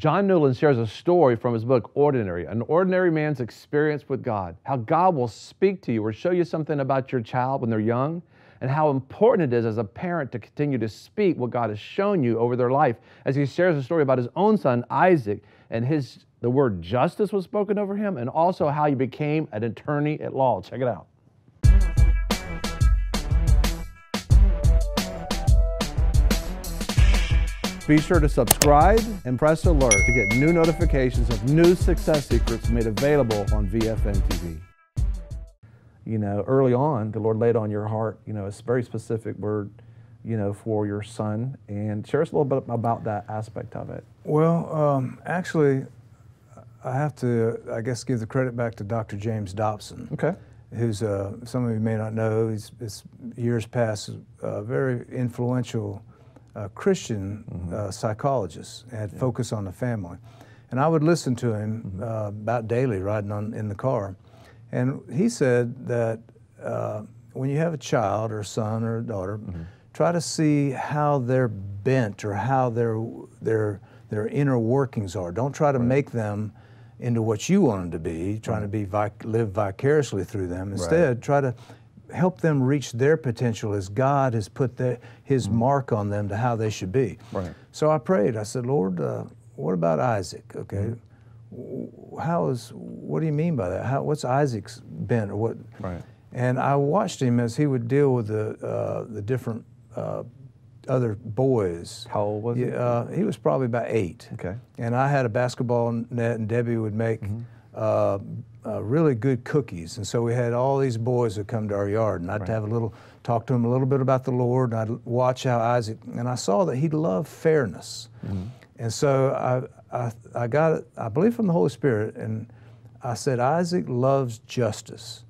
John Newlin shares a story from his book, Ordinary, an ordinary man's experience with God. How God will speak to you or show you something about your child when they're young, and how important it is as a parent to continue to speak what God has shown you over their life. As he shares a story about his own son, Isaac, and his the word justice was spoken over him, and also how he became an attorney at law. Check it out. Be sure to subscribe and press alert to get new notifications of new success secrets made available on VFN TV. You know, early on, the Lord laid on your heart, you know, a very specific word, you know, for your son. And share us a little bit about that aspect of it. Well, um, actually, I have to, I guess, give the credit back to Dr. James Dobson. Okay. Who's, uh, some of you may not know, he's, he's years past, a very influential a Christian mm-hmm. uh, psychologist and yeah. focus on the family. And I would listen to him mm-hmm. uh, about daily riding on in the car. And he said that uh, when you have a child or a son or a daughter, mm-hmm. try to see how they're bent or how their their their inner workings are. Don't try to right. make them into what you want them to be, trying to be vic- live vicariously through them. Instead, right. try to help them reach their potential as God has put the, His mm-hmm. mark on them to how they should be. Right. So I prayed. I said, Lord, uh, what about Isaac? Okay. Mm-hmm. How is? What do you mean by that? How, what's Isaac's bent or what? Right. And I watched him as he would deal with the uh, the different uh, other boys. How old was he? Uh, he was probably about eight. Okay. And I had a basketball net, and Debbie would make. Mm-hmm uh, uh, really good cookies. And so we had all these boys that come to our yard, and I'd right. have a little talk to them a little bit about the Lord. And I'd watch how Isaac, and I saw that he loved fairness. Mm-hmm. And so I, I, I got it, I believe from the Holy Spirit, and I said, Isaac loves justice.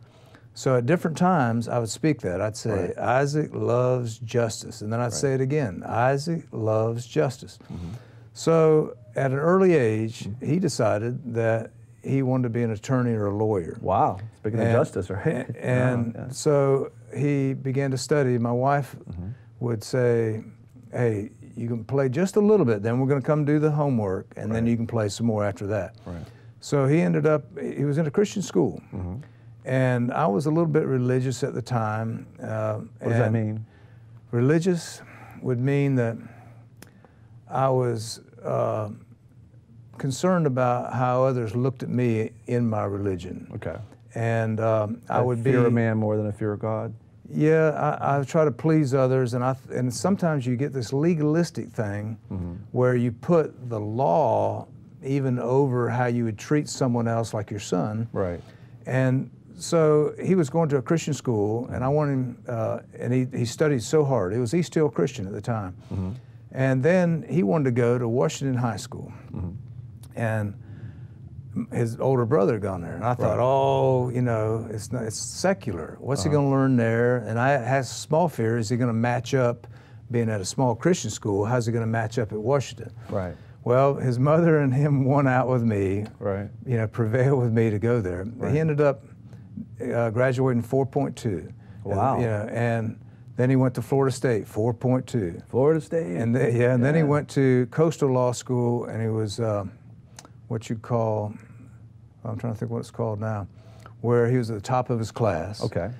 So at different times, I would speak that. I'd say, right. Isaac loves justice. And then I'd right. say it again Isaac loves justice. Mm-hmm. So at an early age, mm-hmm. he decided that he wanted to be an attorney or a lawyer. Wow, speaking and, of justice, right? And yeah. so he began to study. My wife mm-hmm. would say, "Hey, you can play just a little bit, then we're going to come do the homework, and right. then you can play some more after that." Right. So he ended up. He was in a Christian school, mm-hmm. and I was a little bit religious at the time. Uh, what does that mean? Religious would mean that I was. Uh, concerned about how others looked at me in my religion. Okay. And um, I would fear be, a man more than a fear of God. Yeah, I, I, try to please others, and I and sometimes you get this legalistic thing mm-hmm. where you put the law even over how you would treat someone else, like your son. Right. And so he was going to a Christian school, and I wanted him, uh, and he, he studied so hard. He was East Hill Christian at the time. Mm-hmm. And then he wanted to go to Washington High School. Mm-hmm and his older brother gone there, and I thought, right. oh, you know, it's not, it's secular. What's uh-huh. he going to learn there? And I had small fear: is he going to match up, being at a small Christian school? How's he going to match up at Washington? Right. Well, his mother and him won out with me. Right. You know, prevailed with me to go there. Right. He ended up uh, graduating 4.2. Wow. And, you know, and then he went to Florida State, 4.2. Florida State. And yeah, and yeah. then he went to Coastal Law School, and he was. Uh, what you call, I'm trying to think what it's called now, where he was at the top of his class. Okay.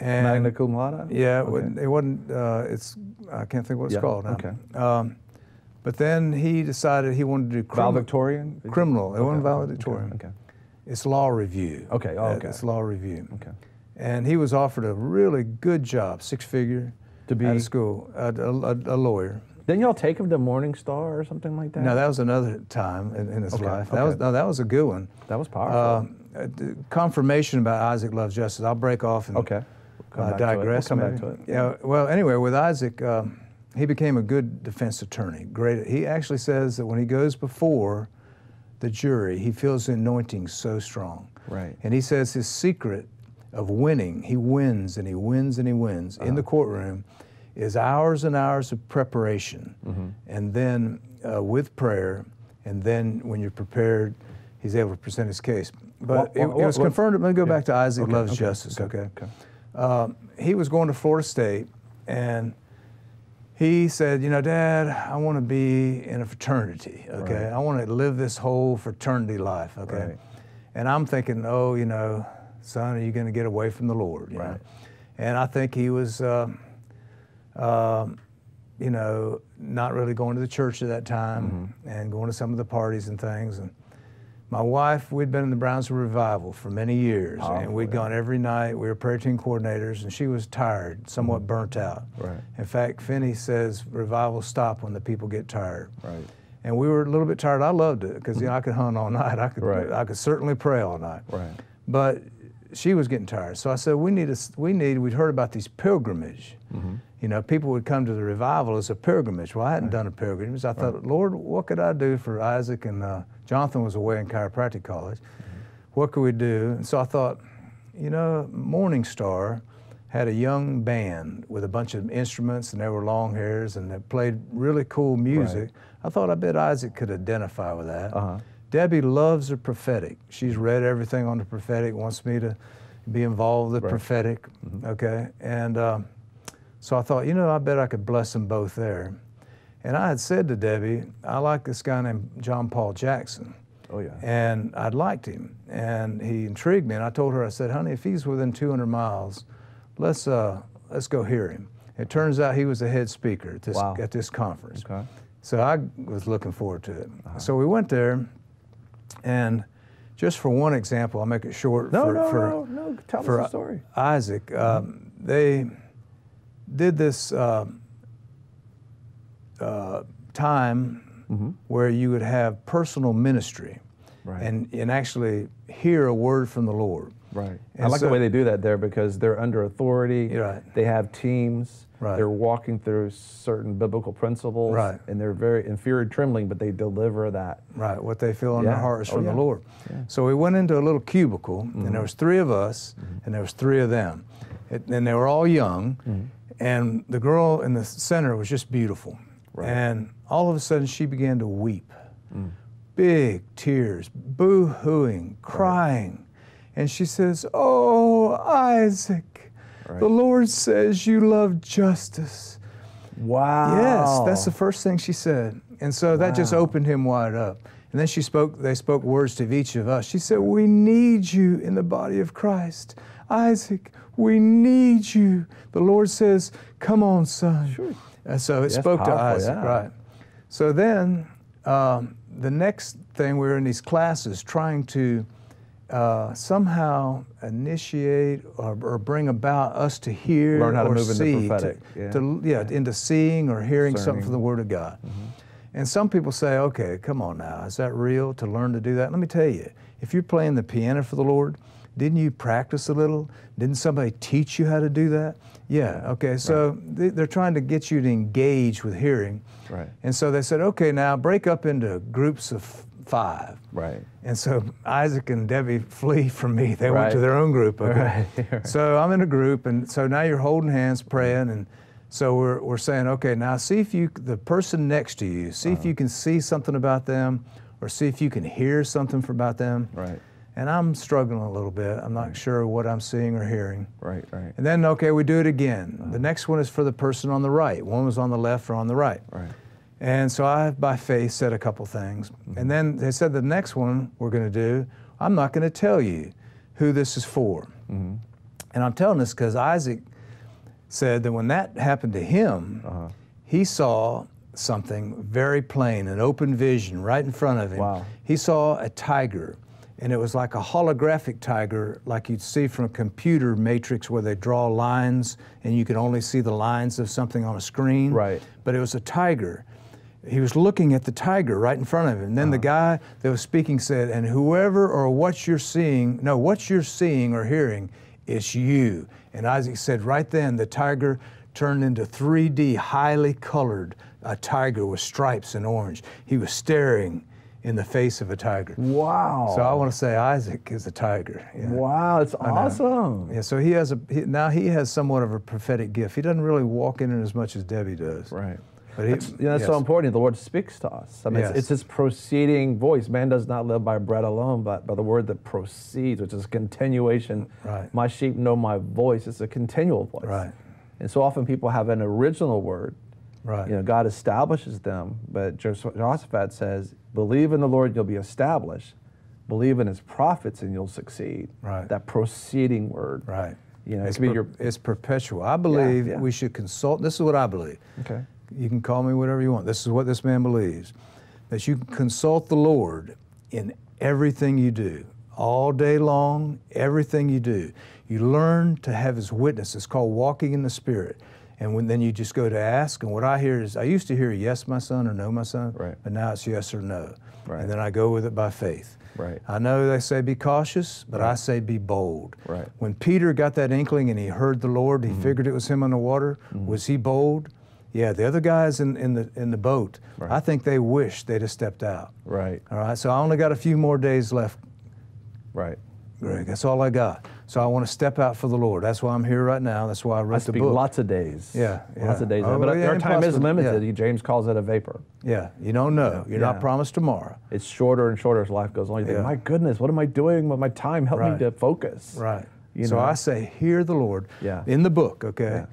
And Magna cum laude? Yeah, okay. it wasn't, uh, it's, I can't think what it's yeah, called now. Okay. Um, but then he decided he wanted to do criminal. Valedictorian? Criminal. It wasn't valedictorian. Okay. okay. It's law review. Okay. Oh, okay. It's law review. Okay. And he was offered a really good job, six figure, to be at school, a, a, a lawyer. Didn't y'all take him to Morning Star or something like that? No, that was another time in, in his okay, life. Okay. That was no, that was a good one. That was powerful. Uh, confirmation about Isaac loves justice. I'll break off and okay. We'll uh, digress. We'll come back to it. Yeah. Well, anyway, with Isaac, uh, he became a good defense attorney. Great. He actually says that when he goes before the jury, he feels the anointing so strong. Right. And he says his secret of winning, he wins and he wins and he wins uh-huh. in the courtroom is hours and hours of preparation, mm-hmm. and then uh, with prayer, and then when you're prepared, he's able to present his case. But it, it, was confirmed. Let me go yeah. back to Isaac okay, loves okay, justice. Okay. okay. Uh, he was going to Florida State, and he said, You know, Dad, I want to be in a fraternity, okay? Right. I want to live this whole fraternity life, okay? Right. And I'm thinking, Oh, you know, son, are you going to get away from the Lord? you know? Right. And I think he was, uh, um, you know, not really going to the church at that time Mm-hmm. and going to some of the parties and things. And my wife, we'd been in the Brownsville Revival for many years, and we'd yeah. gone every night. We were prayer team coordinators, and she was tired, somewhat burnt out. Mm-hmm. Right. In fact, Finney says revival stop when the people get tired. Right. And we were a little bit tired. I loved it because you know I could hunt all night. I could Right. I could certainly pray all night. Right. But she was getting tired, so I said we need a, we need. We'd heard about these pilgrimage. Mm-hmm. You know, people would come to the revival as a pilgrimage. Well, I hadn't done a pilgrimage. I thought, Lord, what could I do for Isaac and uh, Jonathan was away in chiropractic college. What could we do? And so I thought, you know, Morning Star had a young band with a bunch of instruments and they were long hairs and they played really cool music. I thought I bet Isaac could identify with that. Uh-huh. Debbie loves the prophetic. She's read everything on the prophetic, wants me to be involved with the Right. prophetic. Okay. And um, so I thought, you know, I bet I could bless them both there. And I had said to Debbie, I like this guy named John Paul Jackson. Oh yeah. And I'd liked him, and he intrigued me. And I told her, I said, "Honey, if he's within 200 miles, let's uh, let's go hear him." It turns out he was the head speaker at this Wow. at this conference. Okay. So I was looking forward to it. So we went there, and just for one example, I'll make it short. No, for, no, for, no, no. Tell us the story. Isaac, um, they did this um, uh, time where you would have personal ministry Mm-hmm. Right. and, and actually hear a word from the Lord. Right. I like so- the way they do that there because they're under authority. Right. They have teams. Right. They're walking through certain biblical principles. Right. And they're very in fear and trembling, but they deliver that. Right, what they feel in their Yeah. hearts Oh, from yeah. the Lord. So we went into a little cubicle, and Mm-hmm. there was three of us, and there was three of them, it, and they were all young, Mm-hmm. And the girl in the center was just beautiful, Right. and all of a sudden she began to weep, Mm. big tears, boo-hooing, crying, and she says, "Oh, Isaac, Right. the Lord says you love justice." Wow. Yes, that's the first thing she said. And so that just opened him wide up. And then she spoke, they spoke words to each of us. She said, We need you in the body of Christ. Isaac, we need you. The Lord says, Come on, son. Sure. And so it That's spoke to Isaac, yeah. right. So then um, the next thing, we were in these classes trying to uh, somehow initiate or, or bring about us to hear Learn how to or move into see, prophetic, to, yeah. to- yeah, into seeing or hearing something from the Word of God. Mm-hmm. And some people say, okay, come on now, is that real to learn to do that? Let me tell you, if you're playing the piano for the Lord, didn't you practice a little? Didn't somebody teach you how to do that? Yeah, okay, so they, they're trying to get you to engage with hearing. Right. And so they said, okay, now break up into groups of five. Right. And so Isaac and Debbie flee from me. They went to their own group. Okay. Right, right. So I'm in a group, and so now you're holding hands, praying, and so we're, we're saying, okay, now see if you, the person next to you, see Uh-huh. if you can see something about them, or see if you can hear something about them. Right. And I'm struggling a little bit. I'm not sure what I'm seeing or hearing. Right. Right. And then, okay, we do it again. Uh-huh. The next one is for the person on the right. One was on the left or on the right. Right. And so I, by faith, said a couple things. Mm-hmm. And then they said the next one we're going to do, I'm not going to tell you who this is for. Mm-hmm. And I'm telling this because Isaac said that when that happened to him, Uh-huh. he saw something very plain, an open vision right in front of him. Wow. He saw a tiger, and it was like a holographic tiger, like you'd see from a computer matrix where they draw lines and you could only see the lines of something on a screen. Right. But it was a tiger. He was looking at the tiger right in front of him. And then the uh-huh. guy that was speaking said, And whoever or what you're seeing, no, what you're seeing or hearing it's you. And Isaac said, Right then, the tiger turned into 3D, highly colored, a tiger with stripes and orange. He was staring in the face of a tiger. Wow. So I want to say Isaac is a tiger. Yeah. Wow, it's awesome. Yeah, so he has a he, now he has somewhat of a prophetic gift. He doesn't really walk in it as much as Debbie does. Right. But he, That's, you know, that's so important. The Lord speaks to us. I mean, Yes. it's, it's His proceeding voice. Man does not live by bread alone, but by the word that proceeds, which is continuation. Right. My sheep know my voice. It's a continual voice. Right. And so often people have an original word, Right. You know, God establishes them, but Jehoshaphat says, "Believe in the Lord, you'll be established. Believe in His prophets, and you'll succeed." Right. That proceeding word. Right. You know, it it's, per- your it's perpetual. I believe yeah. we should consult. This is what I believe. okay. You can call me whatever you want. This is what this man believes that you can consult the Lord in everything you do, all day long, everything you do. You learn to have His witness. It's called walking in the Spirit. And when, then you just go to ask. And what I hear is, I used to hear yes, my son, or no, my son. Right. But now it's yes or no. Right. And then I go with it by faith. Right. I know they say be cautious, but I say be bold. Right. Mm-hmm. When Peter got that inkling and he heard the Lord, he figured it was him on the water. Was he bold? Yeah, the other guys in, in the in the boat, Right. I think they wished they'd have stepped out. Right. All right, so I only got a few more days left, Right. Greg. That's all I got. So I want to step out for the Lord. That's why I'm here right now. That's why I wrote I the book. lots of days. Yeah, Lots of days. Oh, but yeah, our time is limited. Yeah. James calls it a vapor. Yeah, you don't know. You're Yeah. not promised tomorrow. It's shorter and shorter as life goes on. You think, Yeah. my goodness, what am I doing with my time? Help Right. me to focus. Right. You so know? I say, hear the Lord. Yeah. In the book, okay.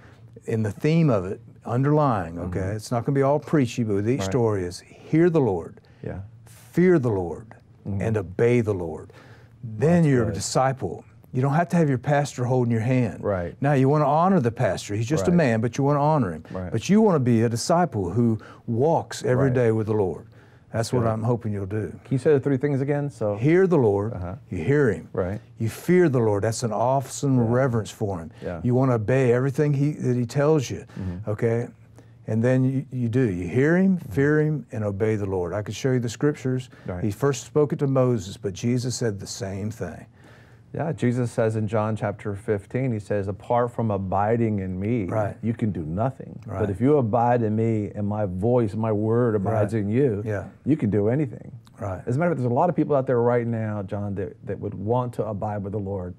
In the theme of it, underlying, okay. It's not going to be all preachy, but with each Mm-hmm. Right. story is hear the Lord, Yeah. fear the Lord, Mm. and obey the Lord. Then you're a disciple. You don't have to have your pastor holding your hand. Right. Now you want to honor the pastor. He's just a man, but you want to honor him. Right. But you want to be a disciple who walks every Right. day with the Lord. That's what. I'm hoping you'll do. Can you say the three things again? So Hear the Lord. Uh-huh. You hear Him. Right. You fear the Lord. That's an awesome reverence for Him. Yeah. You want to obey everything He that He tells you. Okay. And then you, you do. You hear Him, fear Him, and obey the Lord. I could show you the scriptures. Right. He first spoke it to Moses, but Jesus said the same thing. Yeah, Jesus says in John chapter 15, he says, apart from abiding in me, Right. you can do nothing. Right. But if you abide in me and my voice, my word abides Right. in you, Yeah. you can do anything. Right. As a matter of fact, there's a lot of people out there right now, John, that, that would want to abide with the Lord,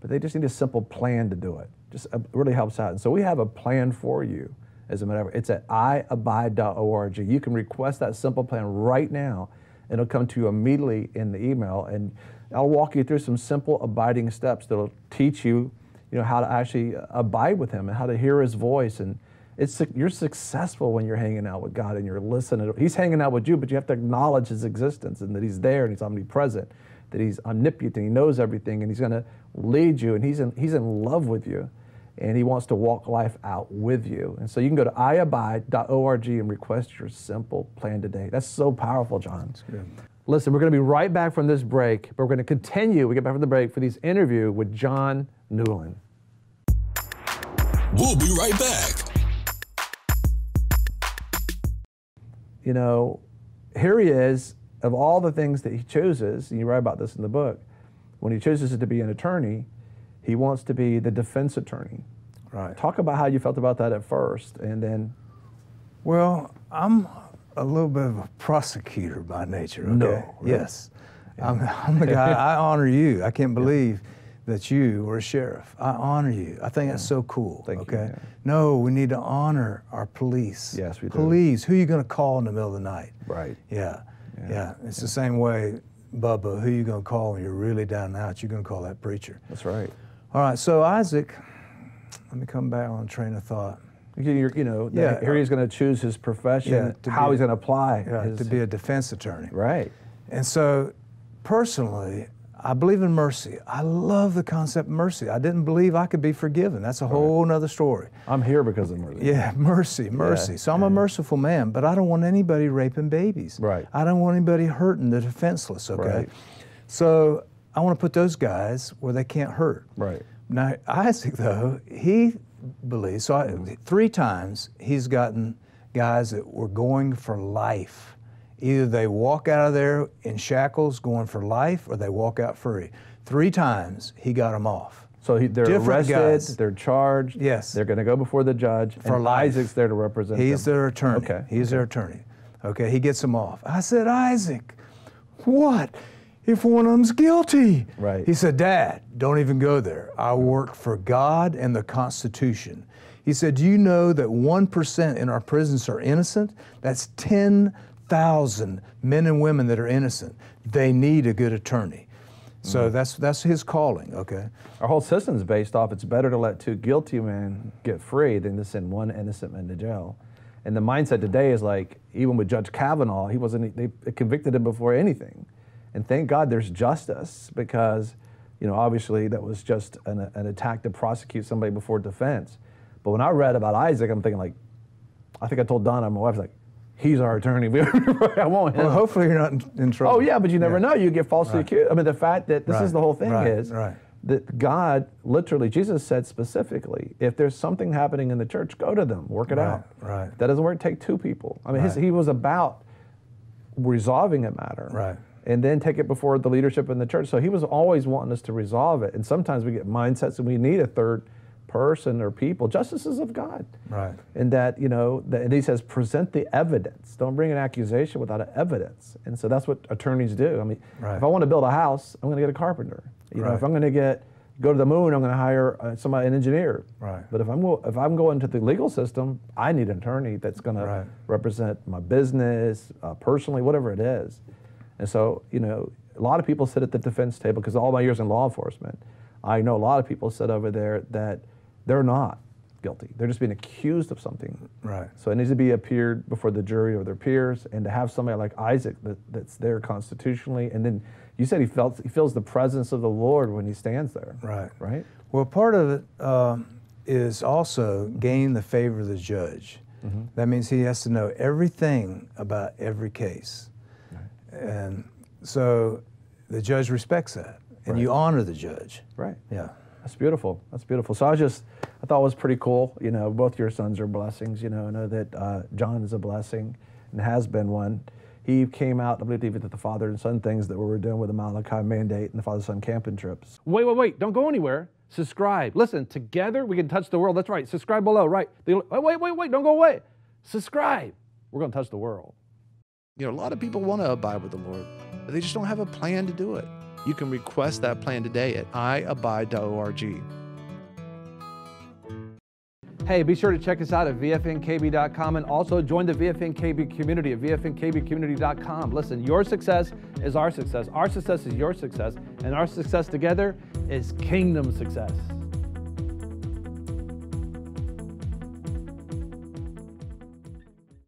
but they just need a simple plan to do it. Just uh, really helps out. And so we have a plan for you. As a matter of fact, it's at iabide.org. You can request that simple plan right now, and it'll come to you immediately in the email. And I'll walk you through some simple abiding steps that'll teach you, you know, how to actually uh, abide with Him and how to hear His voice. And it's you're successful when you're hanging out with God and you're listening. He's hanging out with you, but you have to acknowledge His existence and that He's there and He's omnipresent, that He's omnipotent, He knows everything, and He's going to lead you, and He's in He's in love with you and he wants to walk life out with you. And so you can go to iabide.org and request your simple plan today. That's so powerful, John. Listen, we're going to be right back from this break, but we're going to continue. We get back from the break for this interview with John Newlin. We'll be right back. You know, here he is, of all the things that he chooses, and you write about this in the book, when he chooses to be an attorney, he wants to be the defense attorney. Right. Talk about how you felt about that at first, and then Well, I'm a little bit of a prosecutor by nature. Okay? No, really? Yes. I'm, I'm the guy, I honor you. I can't believe that you were a sheriff. I honor you. I think that's so cool. Thank you, okay. yeah. No, we need to honor our police. Yes, we do. Police. Who are you going to call in the middle of the night? right, Yeah. Yeah. It's the same way, Bubba, who are you going to call when you're really down and out? You're going to call that preacher. that's right. All right. So, Isaac, let me come back on train of thought. You're, you know, Yeah. here he's uh, going to choose his profession, Yeah, how be- he's going to apply. Yeah, his, to be a defense attorney. right. And so, personally, I believe in mercy. I love the concept of mercy. I didn't believe I could be forgiven. That's a whole nother story. I'm here because of mercy. Yeah, mercy, mercy. So I'm a merciful man, but I don't want anybody raping babies. Right. I don't want anybody hurting the defenseless, okay? Right. So I want to put those guys where they can't hurt. Right. Now, Isaac, though, he believes, so I, three times he's gotten guys that were going for life. Either they walk out of there in shackles going for life or they walk out free. Three times he got them off. So he, they're Different arrested, guys. they're charged. Yes. They're going to go before the judge. For and life. Isaac's there to represent He's them. their attorney. Okay, He's their attorney. Okay, he gets them off. I said, Isaac, what if one of them's guilty? Right. He said, Dad, don't even go there. I work for God and the Constitution. He said, Do you know that 1% in our prisons are innocent? That's 10,000 men and women that are innocent. They need a good attorney. So mm-hmm. that's, that's his calling, okay? Our whole system's based off it's better to let two guilty men get free than to send one innocent man to jail. And the mindset today is like, even with Judge Kavanaugh, he wasn't, they convicted him before anything. And thank God there's justice because, you know, obviously that was just an, an attack to prosecute somebody before defense. But when I read about Isaac, I'm thinking like, I think I told Donna, my wife's like, he's our attorney. I want him. Well, hopefully you're not in, in trouble. Oh yeah, but you never Yeah. know. You get falsely Right. accused. I mean, the fact that this is the whole thing Right. is Right. that God literally, Jesus said specifically, if there's something happening in the church, go to them, work it Right, out. right. That doesn't work. Take two people. I mean, his, he was about resolving a matter. Right. And then take it before the leadership in the church. So he was always wanting us to resolve it. And sometimes we get mindsets and we need a third person or people, justices of God. Right. And that, you know, that, and he says, present the evidence. Don't bring an accusation without evidence. And so that's what attorneys do. I mean, Right. if I want to build a house, I'm going to get a carpenter. You know, if I'm going to get go to the moon, I'm going to hire uh, somebody, an engineer. Right. But if I'm go, if I'm going to the legal system, I need an attorney that's going Right. to represent my business, uh, personally, whatever it is. And so, you know, a lot of people sit at the defense table because all my years in law enforcement, I know a lot of people sit over there that they're not guilty. They're just being accused of something. Right. So it needs to be appeared before the jury or their peers, and to have somebody like Isaac that, that's there constitutionally, and then you said he felt he feels the presence of the Lord when he stands there. Right. Right. Well, part of it um, is also gain the favor of the judge. Mm-hmm. That means he has to know everything about every case. And so the judge respects that, and you honor the judge. Right. Yeah. That's beautiful. That's beautiful. So I was just, I thought it was pretty cool. You know, both your sons are blessings. You know, I know that uh, John is a blessing and has been one. He came out, I believe, even to the father and son things that we were doing with the Malachi mandate and the father son camping trips. Wait, wait, wait. Don't go anywhere. Subscribe. Listen, together we can touch the world. That's right. Subscribe below. Right. The- Wait, wait, wait, wait. Don't go away. Subscribe. We're going to touch the world. You know, a lot of people want to abide with the Lord, but they just don't have a plan to do it. You can request that plan today at iabide.org. Hey, be sure to check us out at VFNKB.com and also join the VFNKB community at VFNKBcommunity.com. Listen, your success is our success. Our success is your success. And our success together is kingdom success.